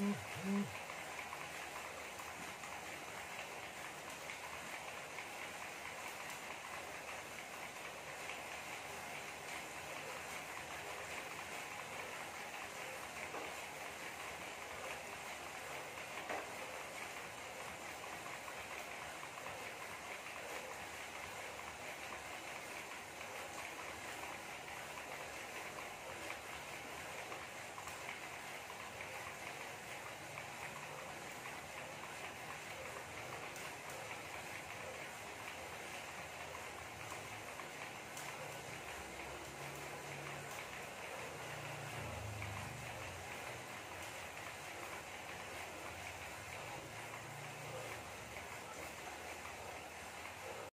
Mm-hmm.